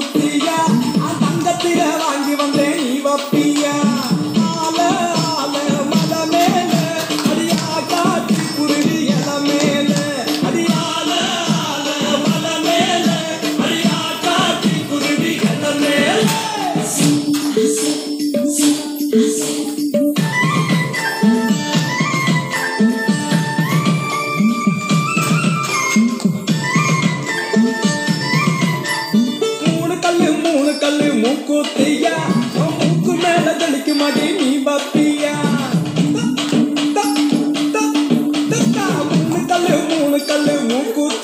could ಉಣಕಲ್ಲು ಮೂಕುತಿಯ ಮೂಕು ಮೇಲ ದಳಿಕೆ ಮಾಡಿ ನೀ ಬತ್ತಿಯ ಉಣಕಲ್ಲು ಮೂಣಕಲ್ಲು ಮೂಕುತ್ತ